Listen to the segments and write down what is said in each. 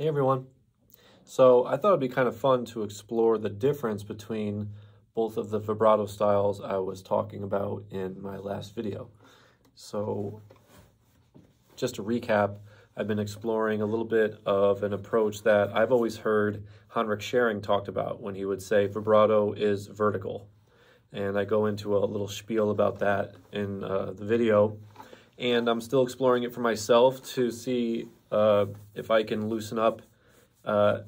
Hey everyone. So I thought it'd be kind of fun to explore the difference between both of the vibrato styles I was talking about in my last video. So just to recap, I've been exploring a little bit of an approach that I've always heard Henryk Szeryng talked about when he would say vibrato is vertical. And I go into a little spiel about that in uh, the video. And I'm still exploring it for myself to see uh, if I can loosen up uh,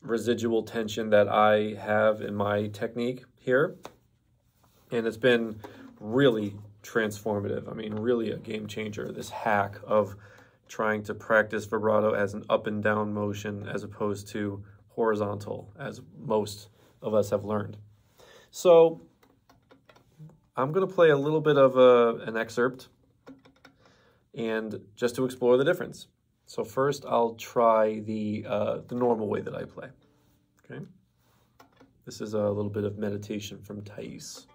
residual tension that I have in my technique here. And it's been really transformative. I mean, really a game changer, this hack of trying to practice vibrato as an up and down motion as opposed to horizontal, as most of us have learned. So I'm going to play a little bit of a, an excerpt and just to explore the difference. So first I'll try the, uh, the normal way that I play, okay? This is a little bit of meditation from Thais.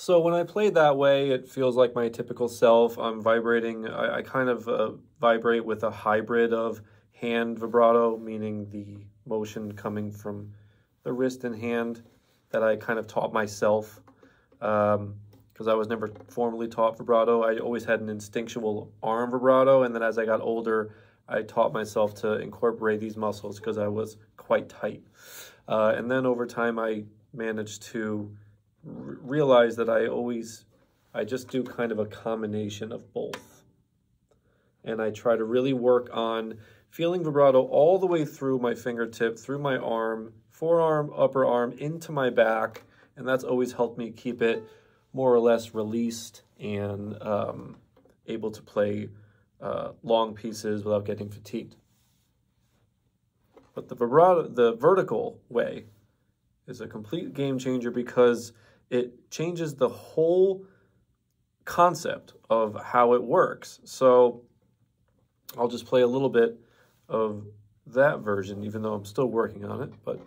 So when I play that way, it feels like my typical self. I'm vibrating. I, I kind of uh, vibrate with a hybrid of hand vibrato, meaning the motion coming from the wrist and hand that I kind of taught myself because um, I was never formally taught vibrato. I always had an instinctual arm vibrato, and then as I got older, I taught myself to incorporate these muscles because I was quite tight. Uh, and then over time, I managed to realize that I always, I just do kind of a combination of both. And I try to really work on feeling vibrato all the way through my fingertip, through my arm, forearm, upper arm, into my back. And that's always helped me keep it more or less released and um, able to play uh, long pieces without getting fatigued. But the vibrato, the vertical way is a complete game changer because it changes the whole concept of how it works. So I'll just play a little bit of that version, even though I'm still working on it, but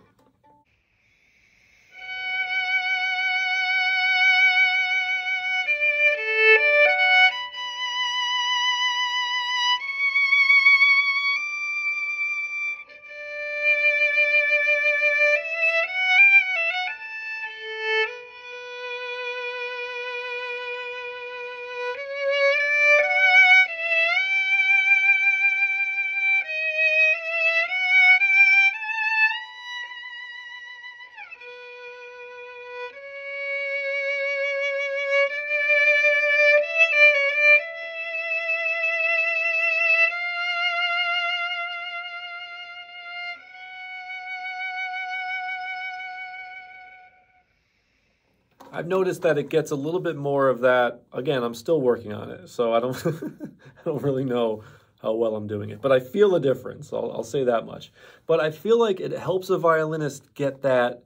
I've noticed that it gets a little bit more of that. Again, I'm still working on it, so I don't, I don't really know how well I'm doing it, but I feel a difference. I'll, I'll say that much. But I feel like it helps a violinist get that,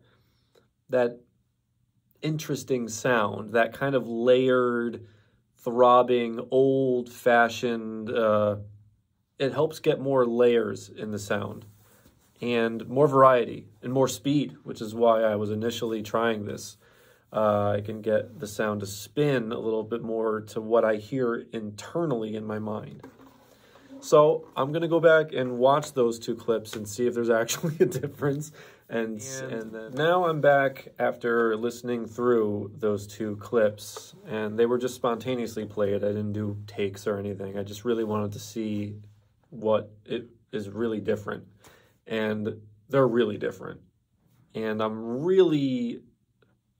that interesting sound, that kind of layered, throbbing, old-fashioned. Uh, it helps get more layers in the sound and more variety and more speed, which is why I was initially trying this. Uh, I can get the sound to spin a little bit more to what I hear internally in my mind. So I'm going to go back and watch those two clips and see if there's actually a difference. And, and, and then now I'm back after listening through those two clips, and they were just spontaneously played. I didn't do takes or anything. I just really wanted to see what it is really different. And they're really different. And I'm really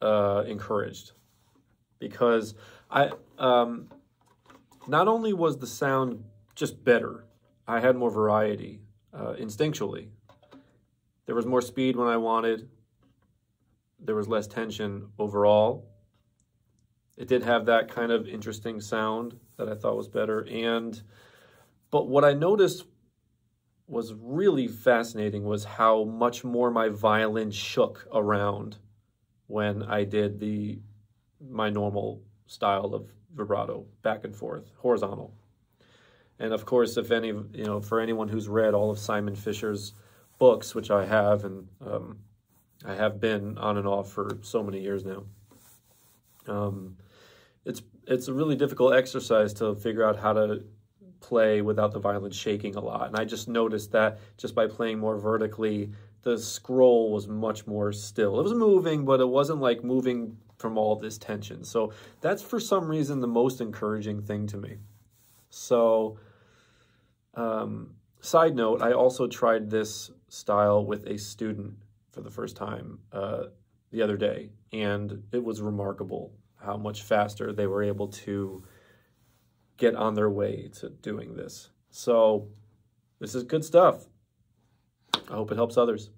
uh, encouraged because I um, not only was the sound just better, I had more variety uh, instinctually. There was more speed when I wanted. There was less tension overall. It did have that kind of interesting sound that I thought was better. And, but what I noticed was really fascinating was how much more my violin shook around when I did the my normal style of vibrato, back and forth, horizontal. And of course, if any, you know, for anyone who's read all of Simon Fisher's books, which I have, and um, I have been on and off for so many years now, um, it's it's a really difficult exercise to figure out how to play without the violin shaking a lot. And I just noticed that just by playing more vertically, the scroll was much more still. It was moving, but it wasn't like moving from all this tension. So that's for some reason the most encouraging thing to me. So, um, side note, I also tried this style with a student for the first time uh, the other day, and it was remarkable how much faster they were able to get on their way to doing this. So, this is good stuff. I hope it helps others.